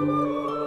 Música